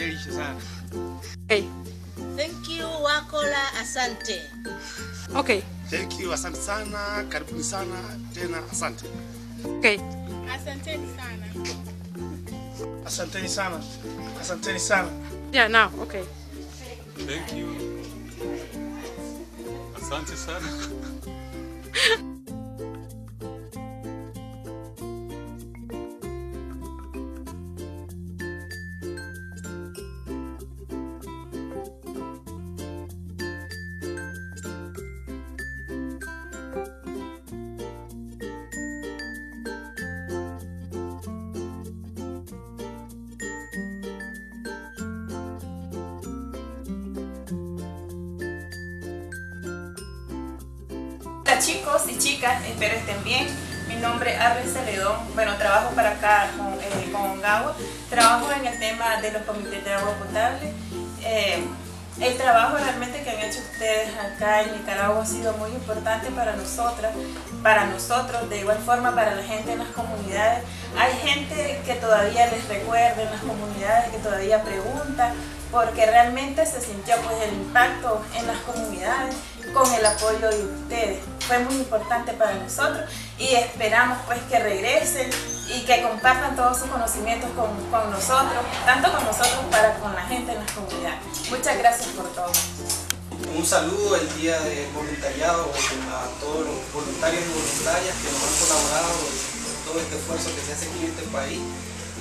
Keisha sana. Okay. Thank you Wakola, asante. Okay. Thank you, asante sana, karibuni sana tena, asante. Okay. Asanteni sana. Asanteni sana, asanteni sana. Yeah, now. Okay. Thank you. Asante sana. Chicos y chicas, espero estén bien. Mi nombre es Arlen Celedón. Bueno, trabajo para acá con, eh. Trabajo en el tema de los comités de agua potable. Eh, el trabajo realmente que han hecho ustedes acá en Nicaragua ha sido muy importante para nosotras, para nosotros, de igual forma para la gente en las comunidades. Hay gente que todavía les recuerda en las comunidades, que todavía pregunta, porque realmente se sintió pues el impacto en las comunidades con el apoyo de ustedes. Fue muy importante para nosotros y esperamos pues que regresen y que compartan todos sus conocimientos con, con nosotros, tanto con nosotros para con la gente en las comunidades. Muchas gracias por todo. Un saludo el día del voluntariado a todos los voluntarios y voluntarias que nos han colaborado en todo este esfuerzo que se hace aquí en este país.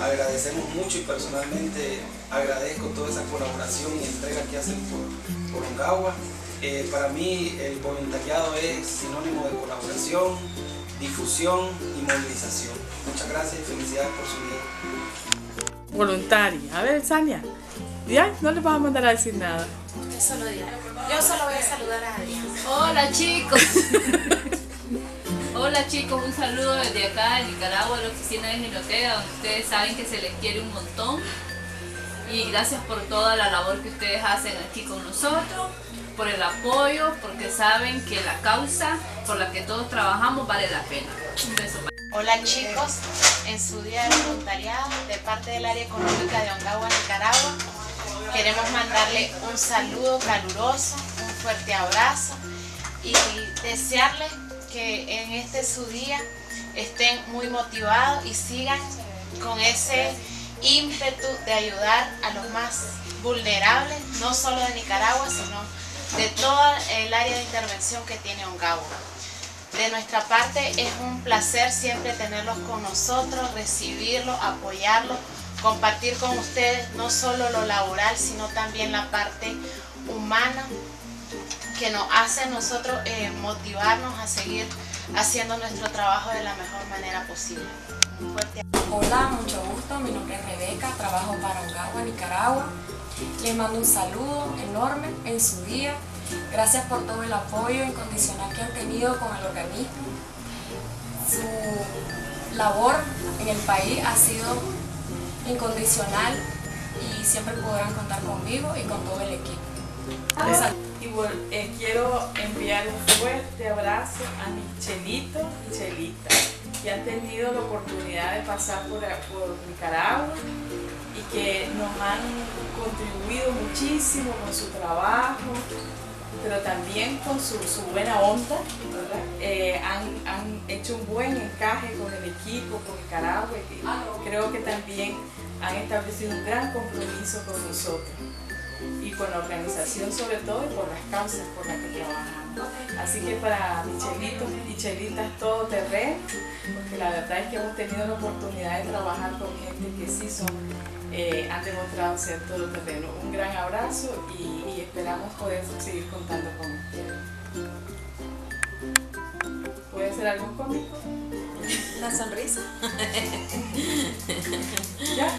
Agradecemos mucho y personalmente agradezco toda esa colaboración y entrega que hacen por, por Ongawa. Eh, para mí el voluntariado es sinónimo de colaboración, difusión y movilización. Muchas gracias y felicidades por su vida. Voluntaria. A ver, Sania. Ya, no le vas a mandar a decir nada. Yo solo. Yo solo voy a saludar a Adrián. Hola chicos. Hola chicos, un saludo desde acá de Nicaragua, la oficina de Ginotega, donde ustedes saben que se les quiere un montón. Y gracias por toda la labor que ustedes hacen aquí con nosotros, por el apoyo, porque saben que la causa por la que todos trabajamos vale la pena. Un beso. Hola chicos, en su día de voluntariado de parte del área económica de Ongawa, Nicaragua, queremos mandarle un saludo caluroso, un fuerte abrazo y desearles que en este su día estén muy motivados y sigan con ese ímpetu de ayudar a los más vulnerables, no solo de Nicaragua, sino de toda el área de intervención que tiene Ongawa. De nuestra parte es un placer siempre tenerlos con nosotros, recibirlos, apoyarlos, compartir con ustedes no solo lo laboral, sino también la parte humana que nos hace nosotros eh, motivarnos a seguir haciendo nuestro trabajo de la mejor manera posible. Hola, mucho gusto. Mi nombre es Rebeca, trabajo para Ongawa, Nicaragua. Les mando un saludo enorme en su día. Gracias por todo el apoyo incondicional que han tenido con el organismo. Su labor en el país ha sido incondicional y siempre podrán contar conmigo y con todo el equipo. Y eh, quiero enviar un fuerte abrazo a mis chelitos y chelitas que han tenido la oportunidad de pasar por, por Nicaragua y que nos han contribuido muchísimo con su trabajo, pero también con su, su buena onda. Eh, han, han hecho un buen encaje con el equipo, con Nicaragua y creo que también han establecido un gran compromiso con nosotros y con la organización sobre todo y por las causas por las que trabajamos. Así que para mis chelitos y chelitas todo terreno, porque la verdad es que hemos tenido la oportunidad de trabajar con gente que sí son, eh, han demostrado ser todo terreno. Un gran abrazo y, y esperamos poder seguir contando con ustedes. ¿Puede ser algo cómico? Una sonrisa. ¿Ya?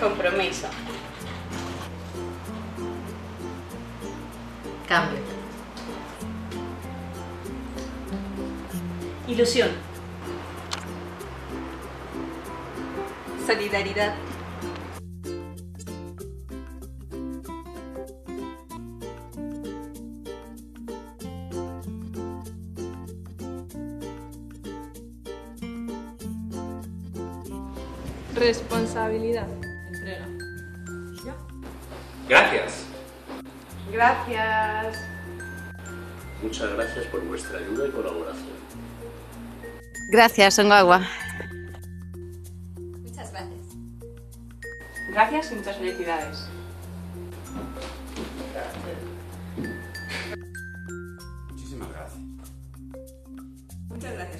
Compromiso. Cambio. Ilusión. Solidaridad. Responsabilidad. Entrega. Gracias. Gracias. Muchas gracias por vuestra ayuda y colaboración. Gracias, Ongawa. Muchas gracias. Gracias y muchas felicidades. Muchísimas gracias. Muchas gracias, compañeros. Gracias.